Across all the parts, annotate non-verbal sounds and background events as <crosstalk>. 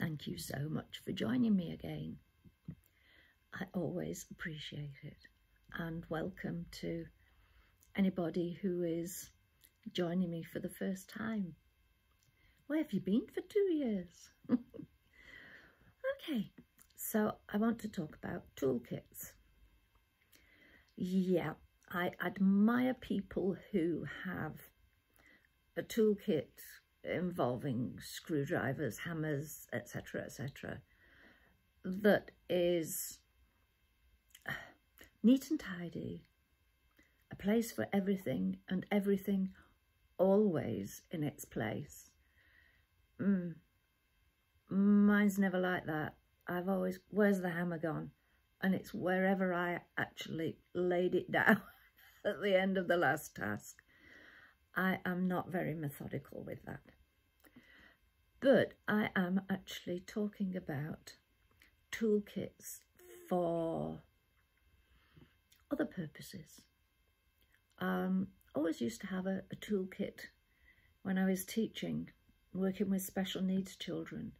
Thank you so much for joining me again. I always appreciate it. And welcome to anybody who is joining me for the first time. Where have you been for two years? <laughs> okay, so I want to talk about toolkits. Yeah, I admire people who have a toolkit involving screwdrivers, hammers, etc., etc., that is neat and tidy, a place for everything and everything always in its place. Mm. Mine's never like that. I've always, where's the hammer gone? And it's wherever I actually laid it down <laughs> at the end of the last task. I am not very methodical with that. But I am actually talking about toolkits for other purposes. Um, always used to have a, a toolkit when I was teaching, working with special needs children,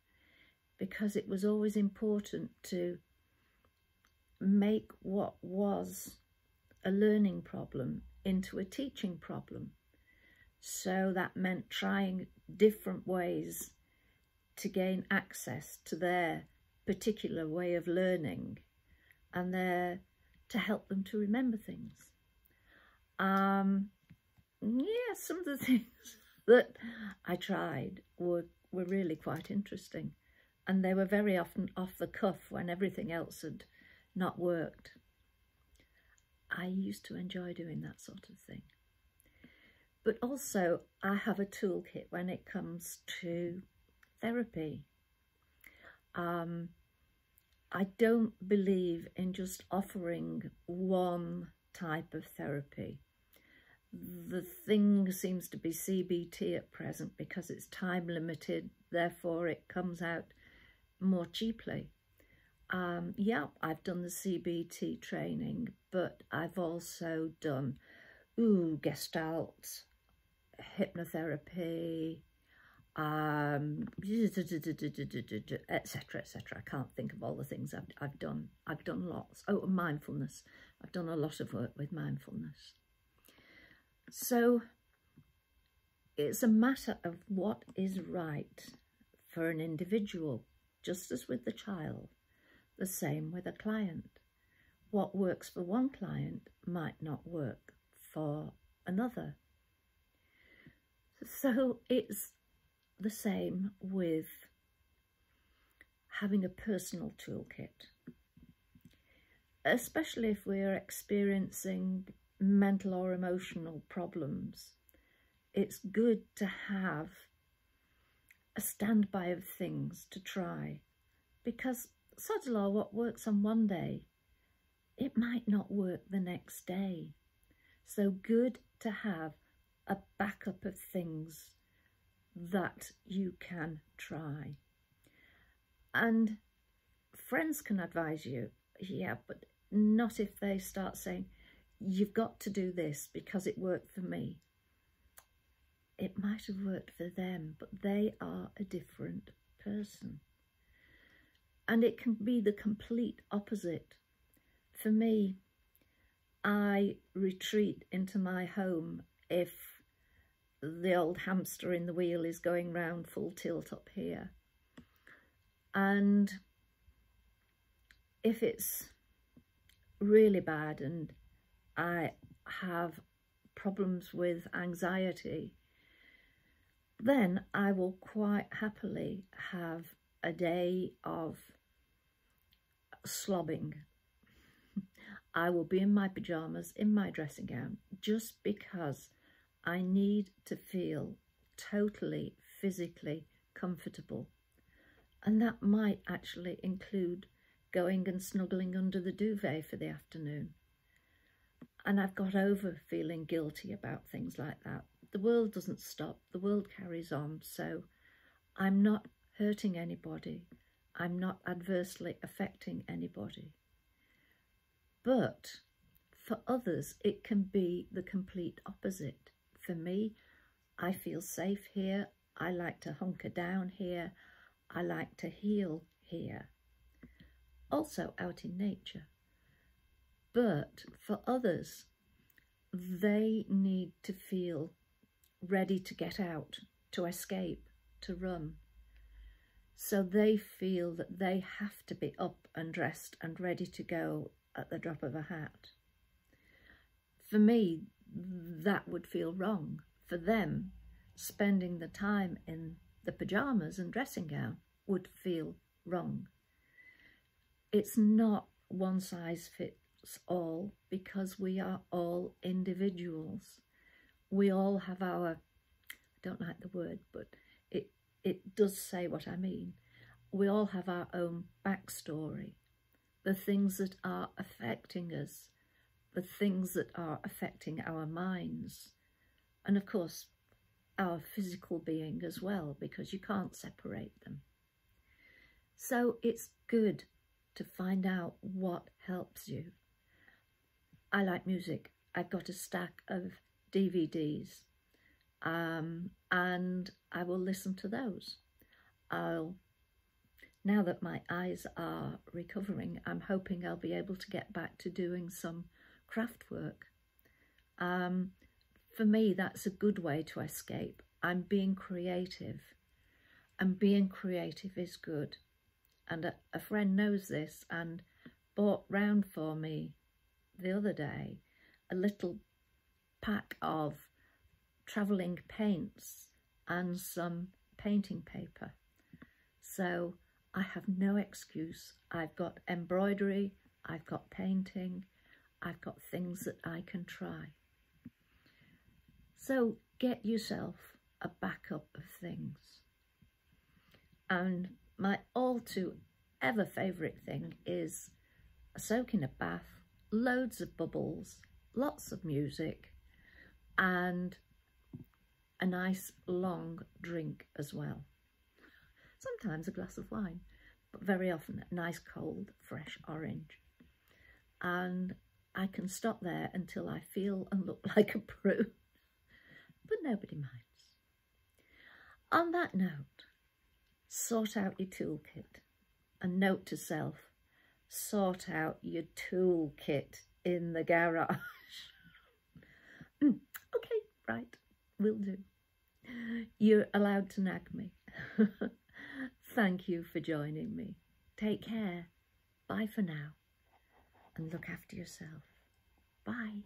because it was always important to make what was a learning problem into a teaching problem. So that meant trying different ways to gain access to their particular way of learning and there to help them to remember things. Um, yeah, some of the <laughs> things that I tried were, were really quite interesting and they were very often off the cuff when everything else had not worked. I used to enjoy doing that sort of thing. But also I have a toolkit when it comes to therapy. Um, I don't believe in just offering one type of therapy. The thing seems to be CBT at present because it's time limited, therefore it comes out more cheaply. Um, yeah, I've done the CBT training, but I've also done, ooh, Gestalt, hypnotherapy, um, etc., etc. I can't think of all the things I've, I've done. I've done lots. Oh, mindfulness. I've done a lot of work with mindfulness. So it's a matter of what is right for an individual, just as with the child, the same with a client. What works for one client might not work for another. So it's the same with having a personal toolkit, especially if we're experiencing mental or emotional problems. It's good to have a standby of things to try because law, what works on one day, it might not work the next day. So good to have a backup of things that you can try. And friends can advise you, yeah, but not if they start saying, you've got to do this because it worked for me. It might have worked for them, but they are a different person. And it can be the complete opposite. For me, I retreat into my home if the old hamster in the wheel is going round full tilt up here. And if it's really bad and I have problems with anxiety, then I will quite happily have a day of slobbing. <laughs> I will be in my pyjamas, in my dressing gown, just because I need to feel totally physically comfortable. And that might actually include going and snuggling under the duvet for the afternoon. And I've got over feeling guilty about things like that. The world doesn't stop, the world carries on. So I'm not hurting anybody. I'm not adversely affecting anybody. But for others, it can be the complete opposite for me. I feel safe here. I like to hunker down here. I like to heal here, also out in nature. But for others, they need to feel ready to get out, to escape, to run. So they feel that they have to be up and dressed and ready to go at the drop of a hat. For me, that would feel wrong. For them, spending the time in the pyjamas and dressing gown would feel wrong. It's not one size fits all because we are all individuals. We all have our, I don't like the word, but it, it does say what I mean. We all have our own backstory, the things that are affecting us, the things that are affecting our minds, and of course our physical being as well, because you can't separate them. So it's good to find out what helps you. I like music. I've got a stack of DVDs um, and I will listen to those. I'll now that my eyes are recovering, I'm hoping I'll be able to get back to doing some craft work. Um, for me, that's a good way to escape. I'm being creative and being creative is good. And a, a friend knows this and bought round for me the other day a little pack of travelling paints and some painting paper. So I have no excuse. I've got embroidery, I've got painting, I've got things that I can try. So get yourself a backup of things. And my all too ever favourite thing is a soak in a bath, loads of bubbles, lots of music, and a nice long drink as well. Sometimes a glass of wine, but very often a nice cold, fresh orange. And I can stop there until I feel and look <laughs> like a prune, but nobody minds. On that note, sort out your toolkit. A note to self, sort out your toolkit in the garage. <laughs> mm, okay, right, will do. You're allowed to nag me. <laughs> Thank you for joining me. Take care. Bye for now. And look after yourself. Bye.